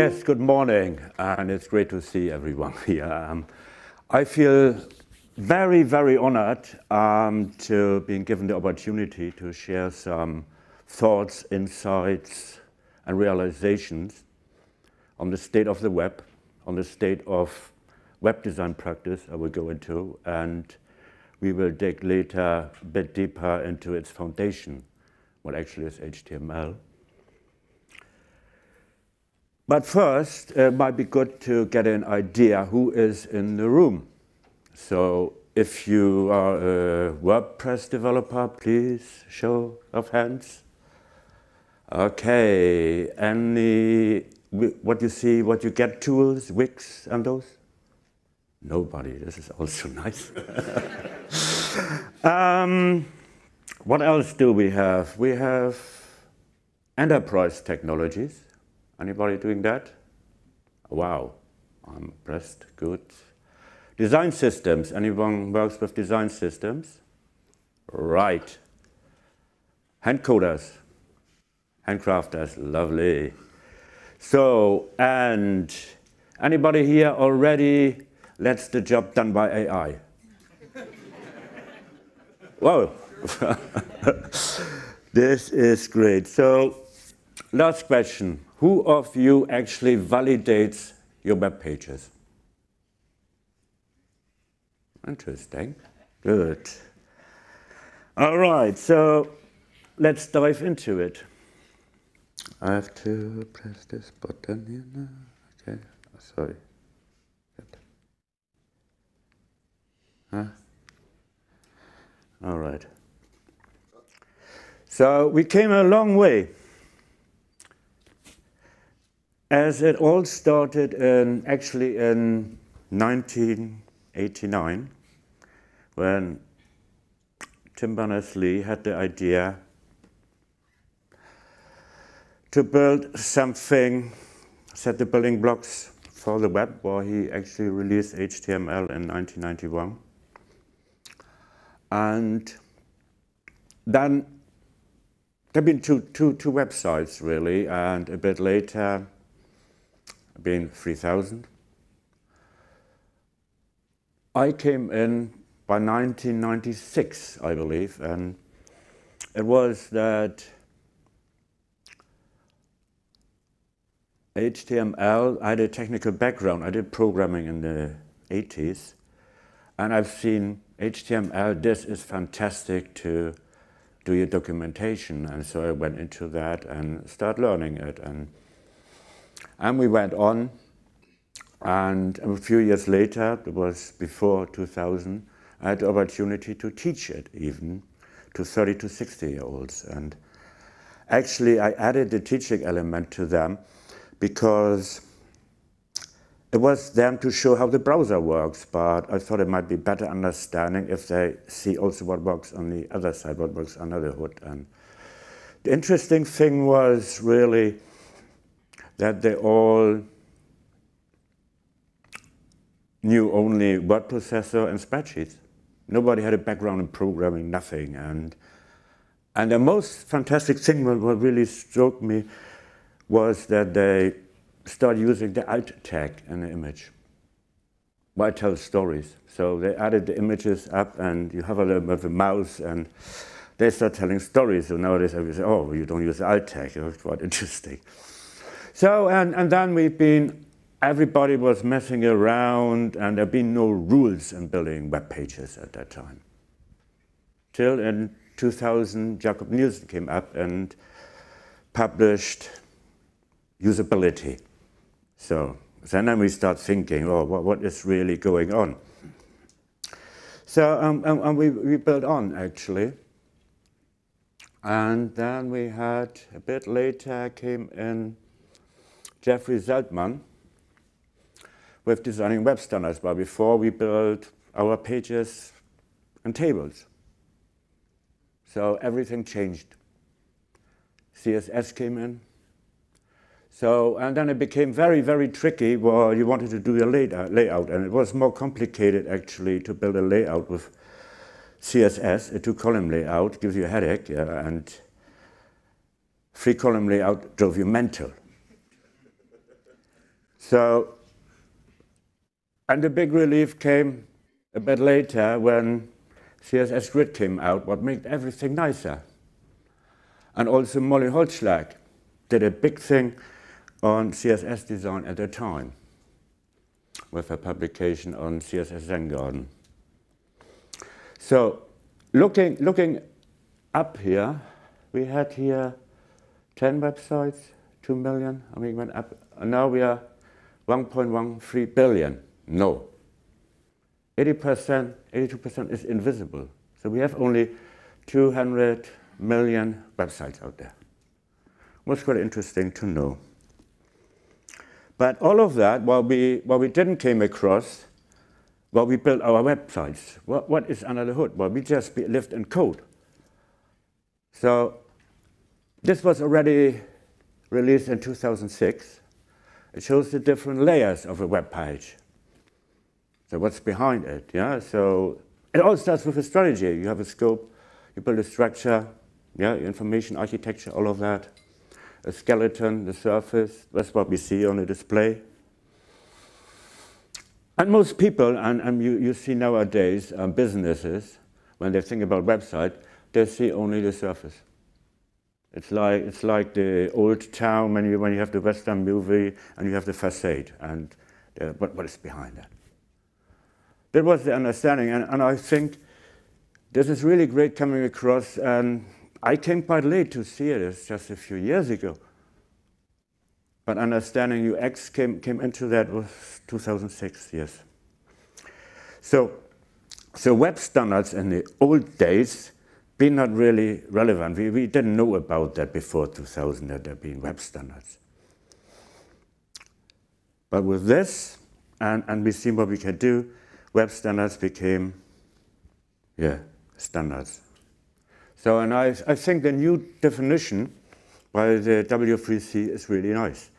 Yes, good morning, and it's great to see everyone here. Um, I feel very, very honored um, to being given the opportunity to share some thoughts, insights, and realizations on the state of the web, on the state of web design practice I will go into, and we will dig later a bit deeper into its foundation, what actually is HTML. But first, it might be good to get an idea who is in the room. So if you are a WordPress developer, please show of hands. Okay, any, what you see, what you get tools, Wix and those? Nobody, this is also nice. um, what else do we have? We have enterprise technologies. Anybody doing that? Wow, I'm impressed, good. Design systems, anyone works with design systems? Right. Hand coders, handcrafters, lovely. So, and anybody here already lets the job done by AI? Whoa. this is great. So, last question. Who of you actually validates your web pages? Interesting. Good. All right, so let's dive into it. I have to press this button here now. Okay, oh, sorry. Huh? All right. So we came a long way as it all started in, actually in 1989, when Tim Berners-Lee had the idea to build something, set the building blocks for the web, where he actually released HTML in 1991. And then there have been two, two, two websites, really, and a bit later, being 3,000. I came in by 1996, I believe, and it was that HTML, I had a technical background. I did programming in the 80s, and I've seen HTML, this is fantastic to do your documentation. And so I went into that and started learning it. And and we went on, and a few years later, it was before 2000, I had the opportunity to teach it even to 30 to 60 year olds. And actually, I added the teaching element to them because it was them to show how the browser works, but I thought it might be better understanding if they see also what works on the other side, what works under the hood. And the interesting thing was really that they all knew only word processor and spreadsheets. Nobody had a background in programming, nothing. And, and the most fantastic thing what really struck me was that they started using the alt tag in the image. Why tell stories? So they added the images up and you have a little with a mouse and they start telling stories. So nowadays I say, oh, you don't use alt tag. It's quite interesting. So, and, and then we've been, everybody was messing around and there have been no rules in building web pages at that time. Till in 2000, Jakob Nielsen came up and published usability. So then we start thinking, oh, what, what is really going on? So um, and, and we, we built on, actually. And then we had, a bit later, came in Jeffrey Zeldman with designing web standards, but before we built our pages and tables. So everything changed. CSS came in. So, and then it became very, very tricky where you wanted to do a uh, layout, and it was more complicated actually to build a layout with CSS, a two-column layout, gives you a headache, yeah, and three-column layout drove you mental. So, and the big relief came a bit later when CSS Grid came out, what made everything nicer. And also Molly Holzschlag did a big thing on CSS design at the time with her publication on CSS Zen Garden. So looking, looking up here, we had here 10 websites, 2 million, and we went up, and now we are 1.13 billion. No. 80%, 82% is invisible. So we have only 200 million websites out there. Was quite interesting to know. But all of that, what we, what we didn't came across, while we built our websites, what, what is under the hood? Well, we just lived in code. So this was already released in 2006. It shows the different layers of a web page. So what's behind it? Yeah. So it all starts with a strategy. You have a scope, you build a structure, yeah, information architecture, all of that a skeleton, the surface. That's what we see on the display. And most people, and, and you, you see nowadays um, businesses, when they think about website, they see only the surface. It's like, it's like the old town when you, when you have the Western movie and you have the facade and the, what, what is behind that. That was the understanding, and, and I think this is really great coming across. And I came quite late to see it, it's just a few years ago. But understanding UX came, came into that was 2006, yes. So, so web standards in the old days been not really relevant. We, we didn't know about that before 2000, that there been web standards. But with this, and, and we see what we can do, web standards became, yeah, standards. So, and I, I think the new definition by the W3C is really nice.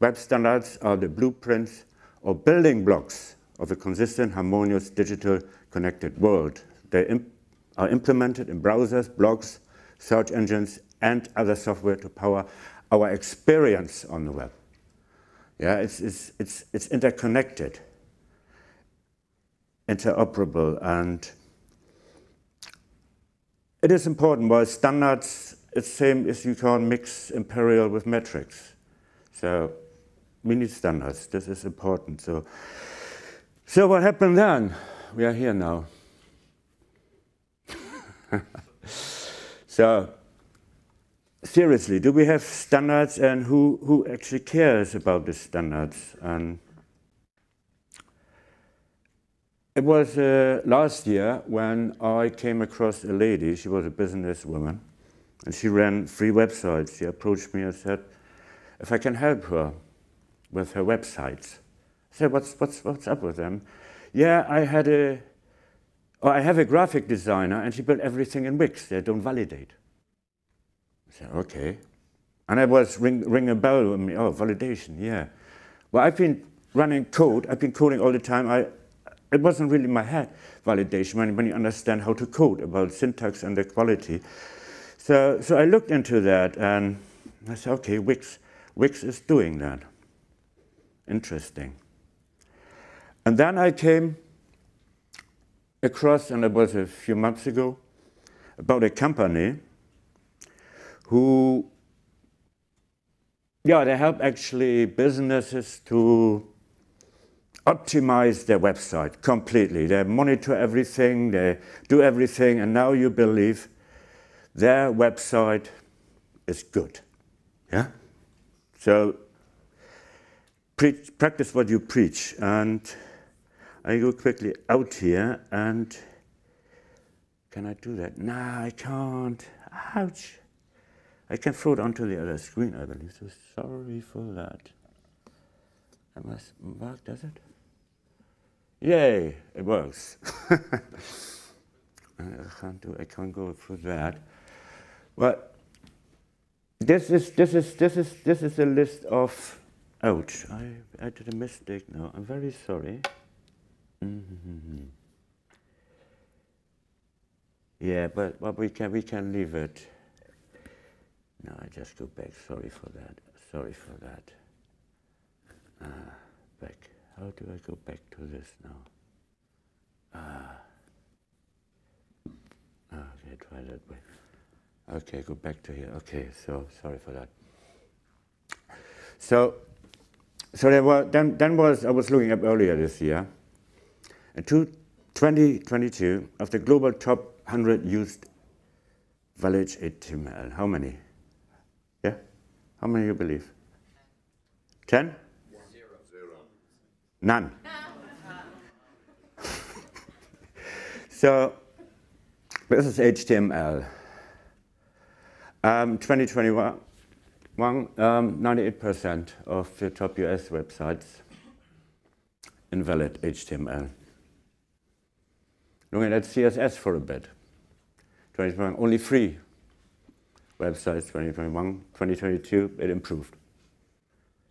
Web standards are the blueprints or building blocks of a consistent, harmonious, digital, connected world. They are implemented in browsers, blogs, search engines, and other software to power our experience on the web. Yeah, it's, it's, it's, it's interconnected, interoperable, and it is important, while standards, it's the same as you can't mix imperial with metrics. So we need standards, this is important. So, so what happened then? We are here now. so seriously, do we have standards and who, who actually cares about the standards? And It was uh, last year when I came across a lady, she was a businesswoman, and she ran three websites. She approached me and said, if I can help her with her websites. I said, what's, what's, what's up with them? Yeah, I had a, or I have a graphic designer and she built everything in Wix. They don't validate. I said, okay. And I was ring, ring a bell with me, oh, validation, yeah. Well, I've been running code, I've been coding all the time. I, it wasn't really in my head validation when, when you understand how to code about syntax and the quality. So, so I looked into that and I said, okay, Wix, Wix is doing that. Interesting. And then I came across, and it was a few months ago, about a company who, yeah, they help actually businesses to optimize their website completely. They monitor everything, they do everything, and now you believe their website is good. Yeah? So preach, practice what you preach. And I go quickly out here and can I do that? No, I can't. Ouch. I can throw it onto the other screen, I believe. So sorry for that. That must work, does it? Yay, it works. I can't do, I can't go through that. But this is, this is, this is, this is a list of, ouch, I, I did a mistake now. I'm very sorry. Mm -hmm. Yeah, but, but we can, we can leave it. No, I just go back. Sorry for that. Sorry for that. Uh. back. How do I go back to this now? Ah. Okay, try that way. Okay, go back to here. Okay, so sorry for that. So, so there were, then, then was, I was looking up earlier this year, in 2022, of the global top 100 used valid HTML, how many? Yeah? How many you believe? 10? Zero. Zero. None. so this is HTML. Um, 2021, um, 98% of the top US websites invalid HTML. Looking at CSS for a bit. 2021, only three websites, 2021, 2022, it improved.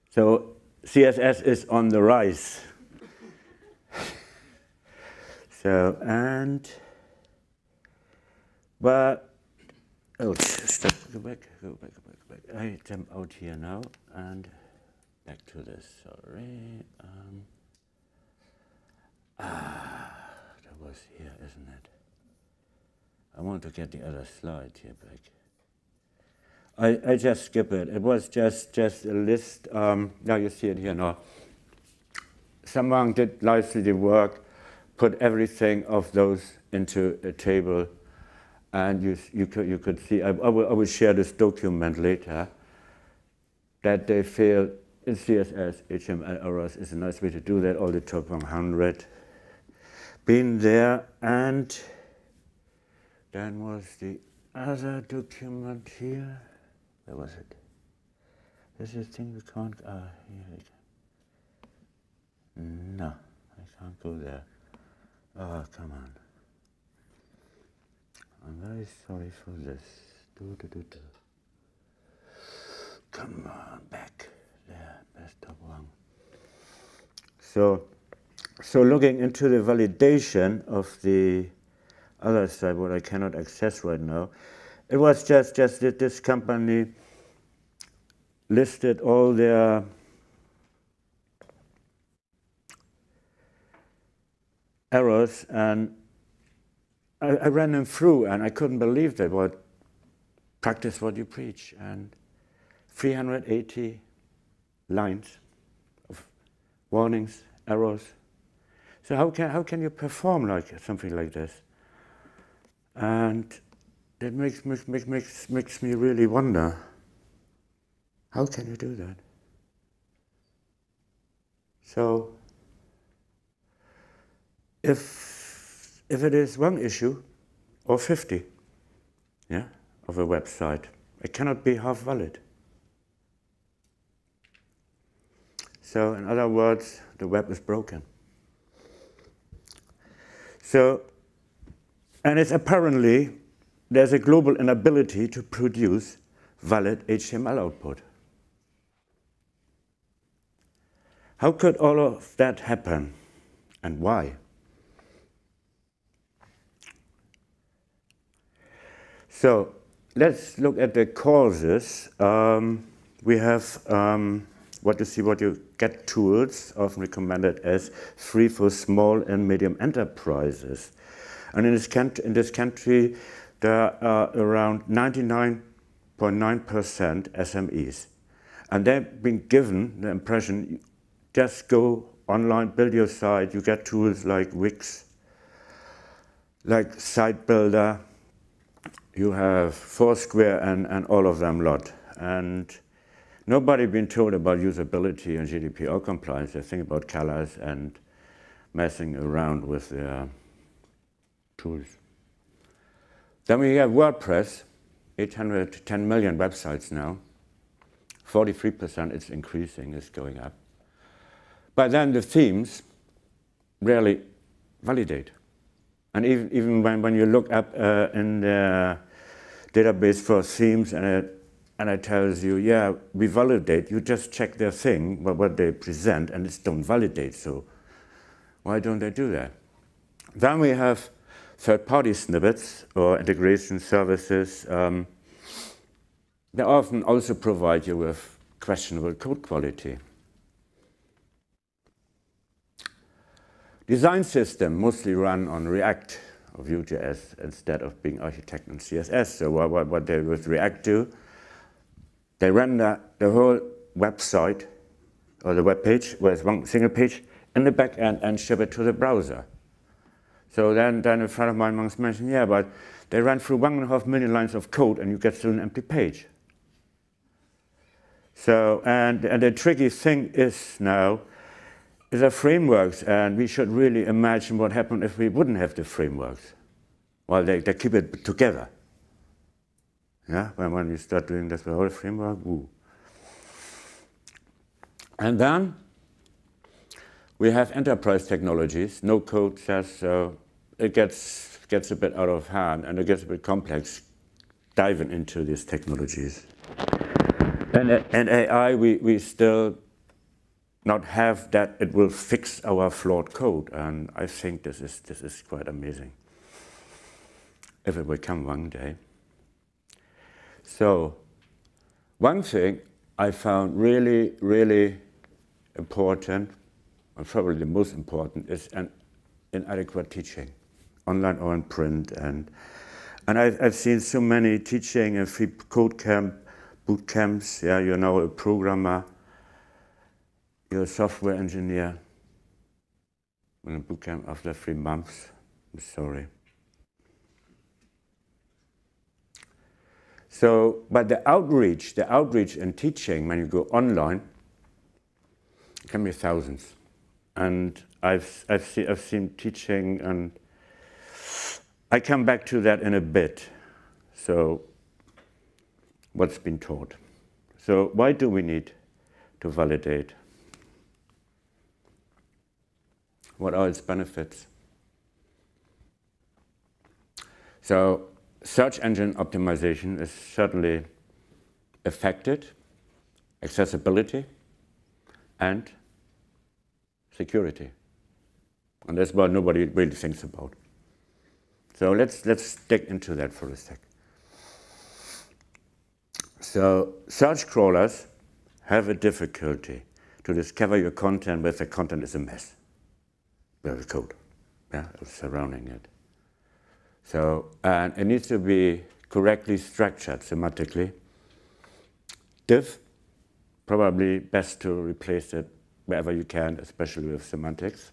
So CSS is on the rise. so, and, but, oh, stop, go back, go back, go back, go back. I jump out here now and back to this, sorry. Um, ah, was here, isn't it? I want to get the other slide here back. I, I just skip it. It was just, just a list. Um, now you see it here now. Someone did nicely the work, put everything of those into a table, and you, you, could, you could see, I, I, will, I will share this document later, that they failed in CSS, HTML errors is a nice way to do that, all the top 100. Been there, and then was the other document here. Where was it? This is a thing we can't, ah, here we. No, I can't go there. Oh, come on. I'm very sorry for this. Do, do, do, do. Come on, back. There, best top one. So, so looking into the validation of the other side, what I cannot access right now, it was just, just that this company listed all their errors and I, I, ran them through and I couldn't believe that what practice what you preach and 380 lines of warnings, errors. So how can, how can you perform like something like this? And it makes, makes, makes, makes me really wonder, how can you do that? So, if, if it is one issue or 50 yeah, of a website, it cannot be half valid. So, in other words, the web is broken. So, and it's apparently there's a global inability to produce valid HTML output. How could all of that happen and why? So let's look at the causes. Um, we have um, what you see, what you get tools, often recommended as free for small and medium enterprises. And in this, in this country, there are around 99.9% SMEs. And they've been given the impression, just go online, build your site, you get tools like Wix, like Site Builder, you have Foursquare and, and all of them lot. And nobody been told about usability and GDPR compliance. They think about colors and messing around with their tools. Then we have WordPress, 810 million websites now. 43% is increasing, is going up. But then the themes rarely validate. And even, even when, when you look up uh, in the database for themes and it, and it tells you, yeah, we validate, you just check their thing, but what they present, and it's don't validate. So why don't they do that? Then we have third-party snippets or integration services, um, they often also provide you with questionable code quality. design system mostly run on React or Vue.js instead of being architected in CSS. So what, what, what they with React do, they render the whole website or the web page with one single page in the back end and ship it to the browser. So then, then a friend of mine once mentioned, yeah, but they run through one and a half million lines of code and you get to an empty page. So, and, and the tricky thing is now, is the frameworks, and we should really imagine what happened if we wouldn't have the frameworks. Well, they, they keep it together. Yeah, when, we start doing this, the whole framework, woo. And then we have enterprise technologies. No code says so. It gets, gets a bit out of hand and it gets a bit complex diving into these technologies. And, and AI, we, we still not have that it will fix our flawed code. And I think this is, this is quite amazing if it will come one day. So one thing I found really, really important, and probably the most important, is an inadequate teaching, online or in print. And, and I've, I've seen so many teaching and free code camp, boot camps, yeah, you're now a programmer, you're a software engineer, in a boot camp after three months, I'm sorry. So, but the outreach, the outreach and teaching when you go online, can be thousands. And I've, I've, see, I've seen teaching, and I come back to that in a bit. So, what's been taught? So, why do we need to validate? What are its benefits? So, search engine optimization is certainly affected, accessibility, and security. And that's what nobody really thinks about. So let's, let's dig into that for a sec. So search crawlers have a difficulty to discover your content where the content is a mess. There's code yeah, surrounding it. So, and it needs to be correctly structured semantically. Div, probably best to replace it wherever you can, especially with semantics.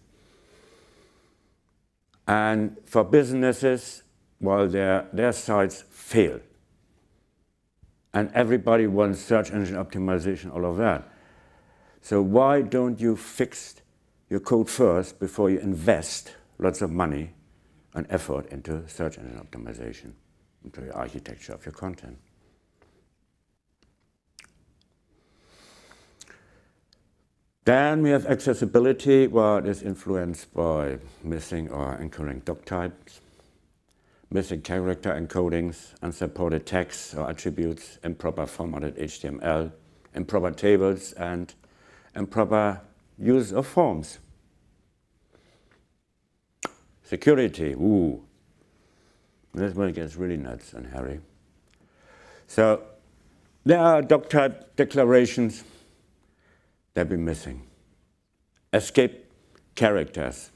And for businesses, well, their, their sites fail. And everybody wants search engine optimization, all of that. So why don't you fix your code first before you invest lots of money and effort into search engine optimization, into the architecture of your content? Then we have accessibility, what is influenced by missing or incorrect doc types, missing character encodings, unsupported text or attributes, improper formatted HTML, improper tables, and improper use of forms. Security, ooh, that's when it gets really nuts and hairy. So there are doc type declarations they'll be missing. Escape characters.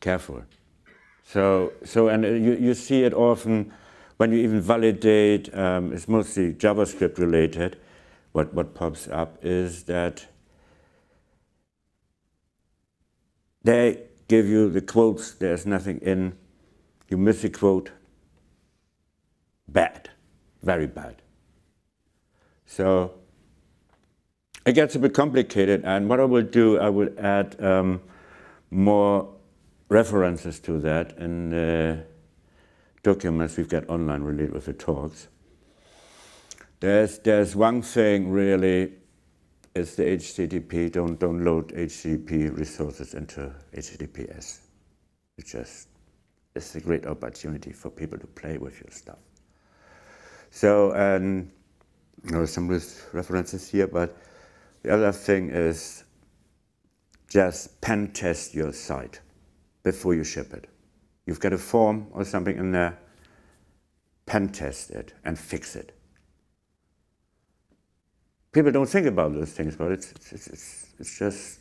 Careful. So, so and you, you see it often when you even validate, um, it's mostly JavaScript related, what, what pops up is that they give you the quotes, there's nothing in, you miss a quote, bad, very bad. So it gets a bit complicated, and what I will do, I will add um, more references to that in the documents we've got online related with the talks. There's, there's one thing really, it's the HTTP, don't, don't load HTTP resources into HTTPS. It's just, it's a great opportunity for people to play with your stuff. So, and there are some references here, but the other thing is just pen test your site before you ship it. You've got a form or something in there, pen test it and fix it. People don't think about those things, but it's, it's, it's, it's just,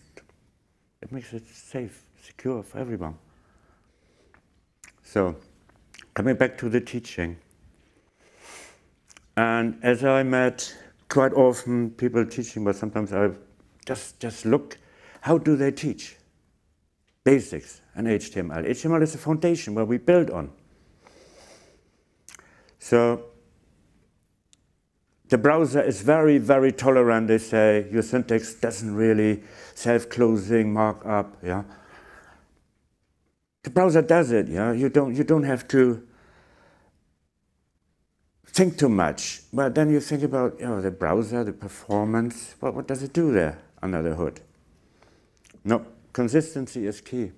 It makes it safe, secure for everyone. So, coming back to the teaching, and as I met quite often people teaching, but sometimes I just just look, how do they teach? Basics and HTML. HTML is a foundation where we build on. So the browser is very, very tolerant. They say your syntax doesn't really self-closing markup. Yeah, the browser does it. Yeah, you don't you don't have to think too much. But then you think about you know, the browser, the performance. What what does it do there under the hood? No, consistency is key.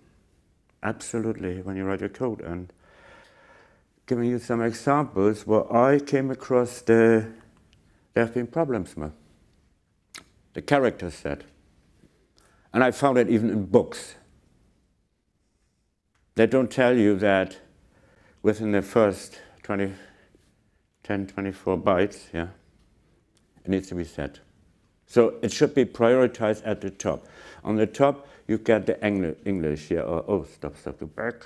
Absolutely, when you write your code and giving you some examples where I came across the there have been problems with the character set. And I found it even in books. They don't tell you that within the first 20, 10, 24 bytes, yeah, it needs to be set. So it should be prioritized at the top. On the top, you get the English here. Oh, oh, stop, stop, go back.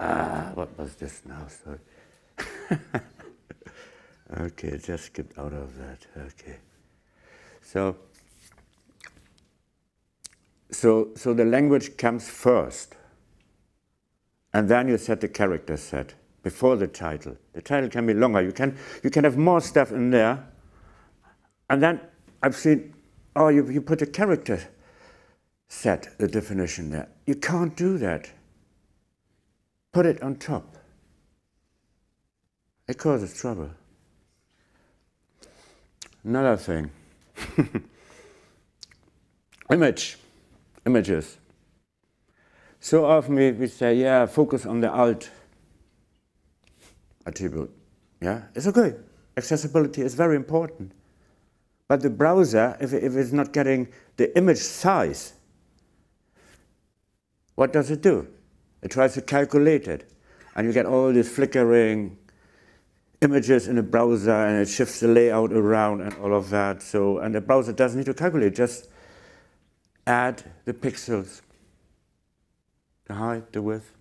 Ah, what was this now? Sorry. Okay, just skipped out of that. Okay. So, so, so the language comes first, and then you set the character set before the title. The title can be longer. You can, you can have more stuff in there, and then I've seen, oh, you, you put a character set, the definition there. You can't do that. Put it on top. It causes trouble. Another thing. Image. Images. So often we, we say, yeah, focus on the alt attribute. Yeah, it's okay. Accessibility is very important. But the browser, if, if it's not getting the image size, what does it do? It tries to calculate it. And you get all this flickering, images in a browser and it shifts the layout around and all of that. So, and the browser doesn't need to calculate, just add the pixels, the height, the width.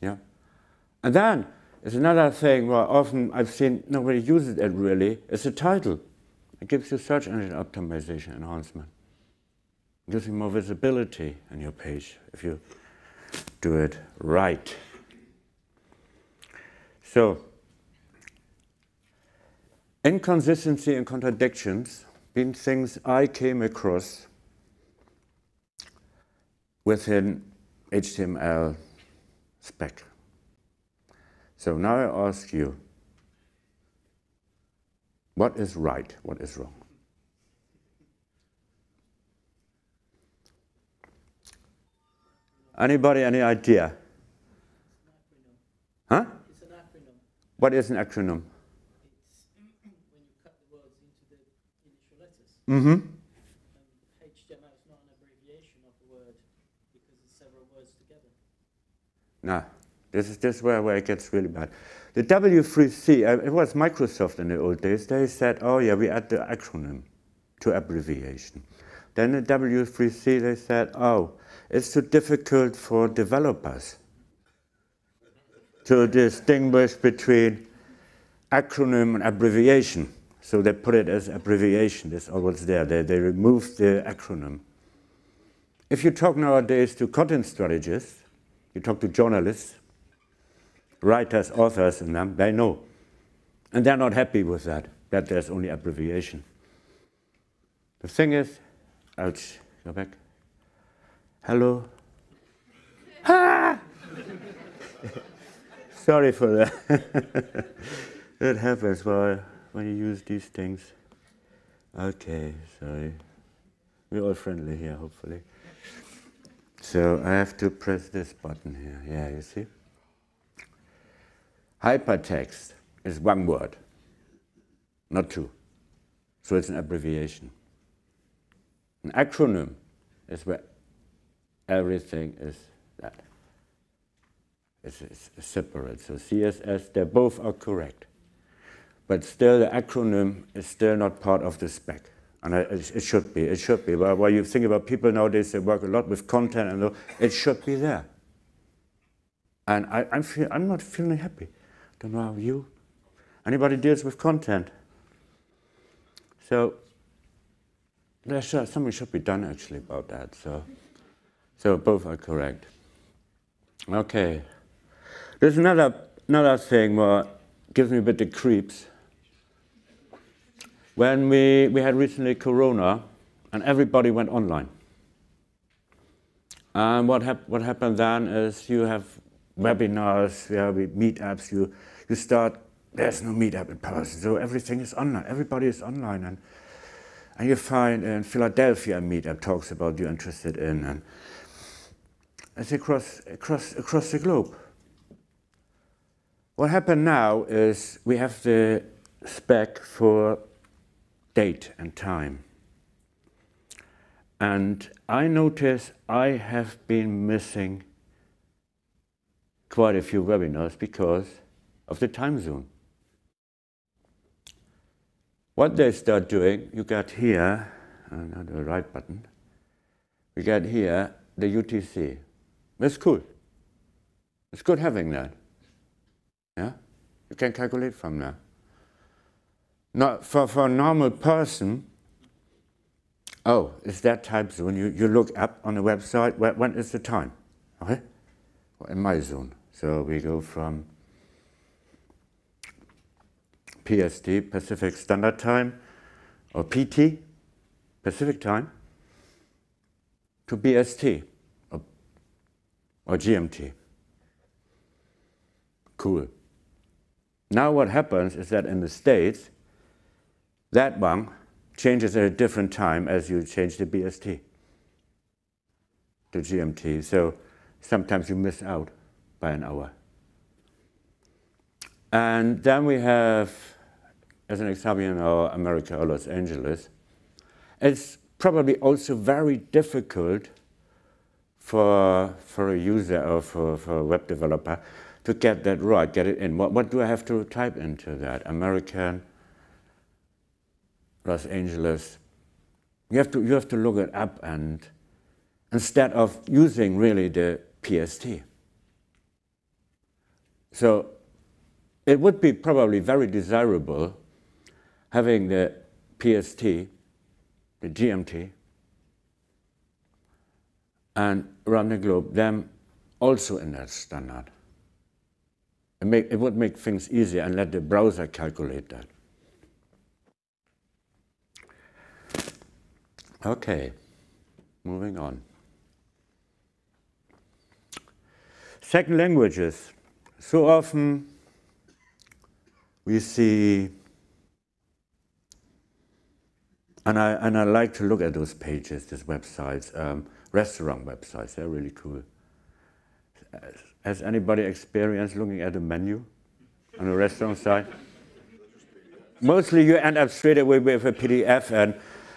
Yeah. And then there's another thing where often I've seen nobody uses it really, it's the title. It gives you search engine optimization enhancement. It gives you more visibility on your page if you do it right. So Inconsistency and contradictions been things I came across within HTML spec. So now I ask you, what is right, what is wrong? Anybody, any idea? It's an acronym. Huh? It's an acronym. What is an acronym? Mm-hmm. HTML is not an abbreviation of the word because it's several words together. No, this is this where, where it gets really bad. The W3C, uh, it was Microsoft in the old days, they said, oh yeah, we add the acronym to abbreviation. Then the W3C, they said, oh, it's too difficult for developers to distinguish between acronym and abbreviation. So they put it as abbreviation, that's all what's there. They, they removed the acronym. If you talk nowadays to content strategists, you talk to journalists, writers, authors and them, they know. And they're not happy with that, that there's only abbreviation. The thing is, ouch, go back. Hello? ah! Sorry for that. it happens. Well, when you use these things. Okay, sorry. We're all friendly here, hopefully. So I have to press this button here. Yeah, you see? Hypertext is one word, not two. So it's an abbreviation. An acronym is where everything is that. It's, it's separate. So CSS, they both are correct but still the acronym is still not part of the spec. And it, should be, it should be. While you think about people nowadays, they work a lot with content, and it should be there. And I, I'm, feel, I'm not feeling happy. Don't know how you. Anybody deals with content? So there's uh, something should be done actually about that. So, so both are correct. Okay. There's another another thing what gives me a bit of creeps. When we, we had recently Corona and everybody went online. And what, hap what happened then is you have webinars, you have meetups, you, you start, there's no meetup in person, so everything is online, everybody is online. And, and you find in Philadelphia a meetup talks about you're interested in, and it's across, across, across the globe. What happened now is we have the spec for date and time. And I notice I have been missing quite a few webinars because of the time zone. What they start doing, you got here, uh, the right button, we got here the UTC. That's cool. It's good having that. Yeah? You can calculate from there. For, for a normal person, oh, it's that time zone. You, you look up on the website, when, when is the time? Okay? Well, in my zone. So we go from PST, Pacific Standard Time, or PT, Pacific Time, to BST, or, or GMT. Cool. Now what happens is that in the States, that one changes at a different time as you change the BST to GMT. So sometimes you miss out by an hour. And then we have, as an example, you know, America or Los Angeles. It's probably also very difficult for, for a user or for, for a web developer to get that right, get it in. What, what do I have to type into that? American, Los Angeles. You have to, you have to look it up and instead of using really the PST. So it would be probably very desirable having the PST, the GMT, and around the globe, them also in that standard. It, make, it would make things easier and let the browser calculate that. Okay, moving on. Second languages. So often we see, and I, and I like to look at those pages, these websites, um, restaurant websites, they're really cool. Has anybody experienced looking at a menu on a restaurant site? Mostly you end up straight away with a PDF and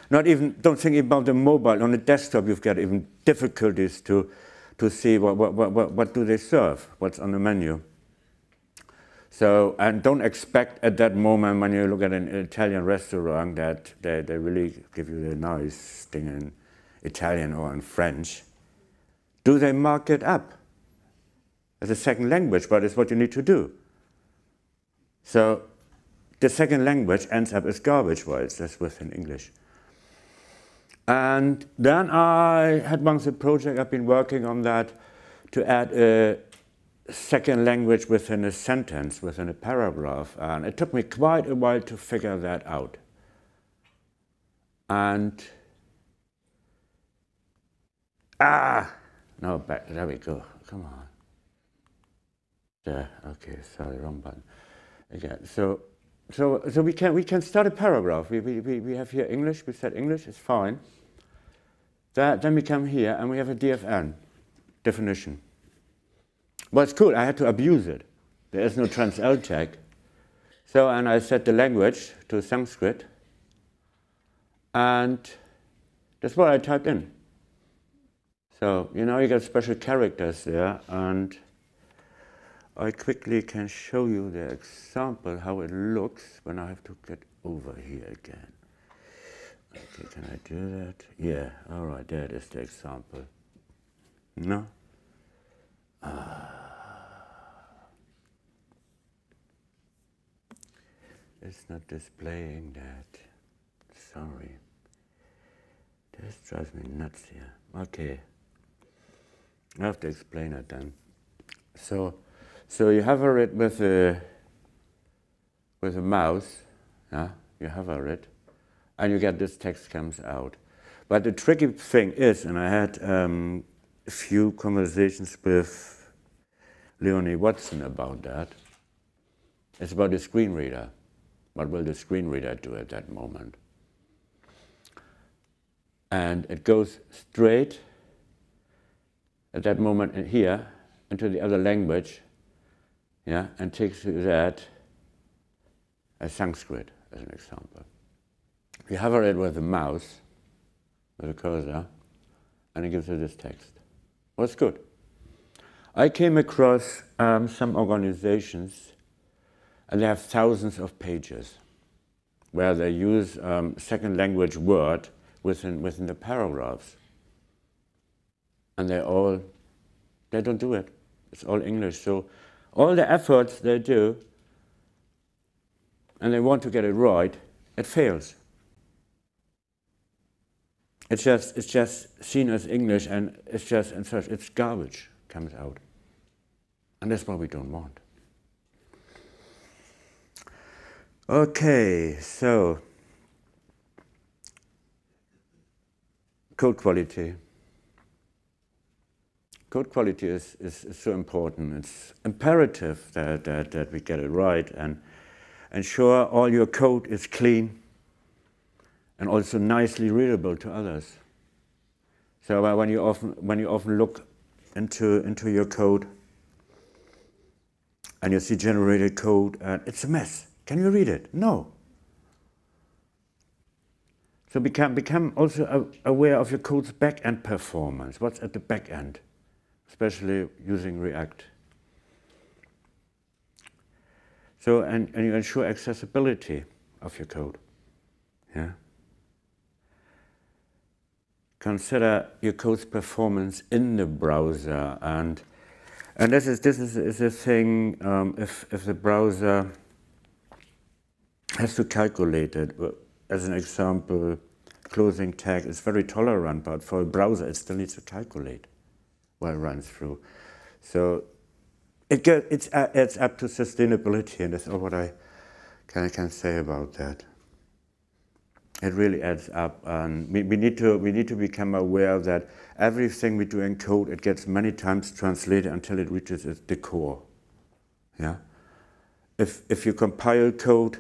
not even, don't think about the mobile. On the desktop, you've got even difficulties to, to see what, what, what, what do they serve, what's on the menu. So, and don't expect at that moment when you look at an Italian restaurant that they, they really give you the nice thing in Italian or in French. Do they mark it up? as a second language, but it's what you need to do. So the second language ends up as garbage words, that's within English. And then I had once a project, I've been working on that, to add a second language within a sentence, within a paragraph. And it took me quite a while to figure that out. And, ah, no, back, there we go, come on. Yeah, okay, sorry, wrong button. Again, so, so, so we can, we can start a paragraph. We, we, we have here English, we said English is fine. That, then we come here and we have a DFN, definition. Well, it's cool, I had to abuse it. There is no trans-L tag. So, and I set the language to Sanskrit. And that's what I typed in. So, you know, you get special characters there, and I quickly can show you the example how it looks when I have to get over here again. Okay, can I do that? Yeah, all right, is the example. No? Ah. It's not displaying that. Sorry. This drives me nuts here. Okay. I have to explain it then. So, so you hover it with a with a mouse, yeah. You hover it, and you get this text comes out. But the tricky thing is, and I had um, a few conversations with Leonie Watson about that. It's about the screen reader. What will the screen reader do at that moment? And it goes straight at that moment in here into the other language, yeah, and takes that as Sanskrit, as an example. You hover it with the mouse, with a cursor, and it gives you this text. Well, good. I came across um, some organizations, and they have thousands of pages, where they use um, second language word within, within the paragraphs. And they all, they don't do it. It's all English. So all the efforts they do, and they want to get it right, it fails. It's just, it's just seen as English and it's just, and such, it's garbage comes out. And that's what we don't want. Okay, so code quality. Code quality is, is, is, so important. It's imperative that, that, that we get it right and ensure all your code is clean and also nicely readable to others. So uh, when you often, when you often look into, into your code and you see generated code, uh, it's a mess. Can you read it? No. So become, become also aware of your code's back-end performance. What's at the back end, especially using React. So, and, and you ensure accessibility of your code. Yeah. Consider your code's performance in the browser, and and this is this is, is a thing. Um, if if the browser has to calculate it, as an example, closing tag is very tolerant, but for a browser it still needs to calculate while it runs through. So it get, it's, uh, adds up to sustainability, and that's all what I can, I can say about that. It really adds up, and we, we, need to we need to become aware that everything we do in code it gets many times translated until it reaches the core. Yeah. If if you compile code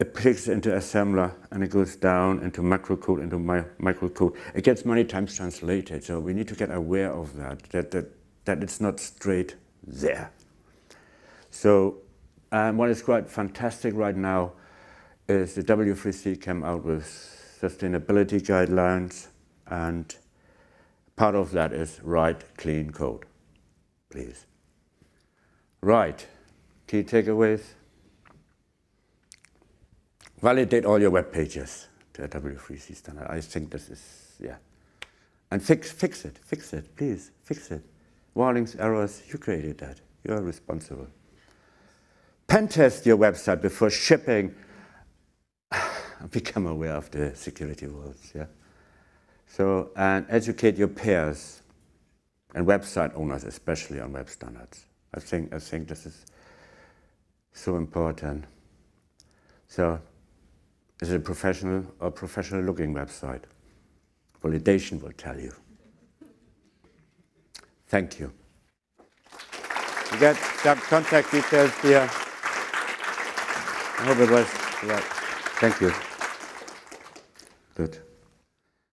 it clicks into assembler and it goes down into macro code, into my microcode. It gets many times translated, so we need to get aware of that, that, that, that it's not straight there. So um, what is quite fantastic right now is the W3C came out with sustainability guidelines and part of that is write clean code, please. Right, key takeaways validate all your web pages to a W3C standard. I think this is, yeah. And fix, fix it, fix it, please, fix it. Warnings, errors, you created that. You are responsible. Pen test your website before shipping. Become aware of the security rules, yeah. So, and educate your peers and website owners, especially on web standards. I think, I think this is so important. So is it a professional or professional looking website? Validation will tell you. Thank you. You get some contact details here. I hope it was right. Thank you. Good.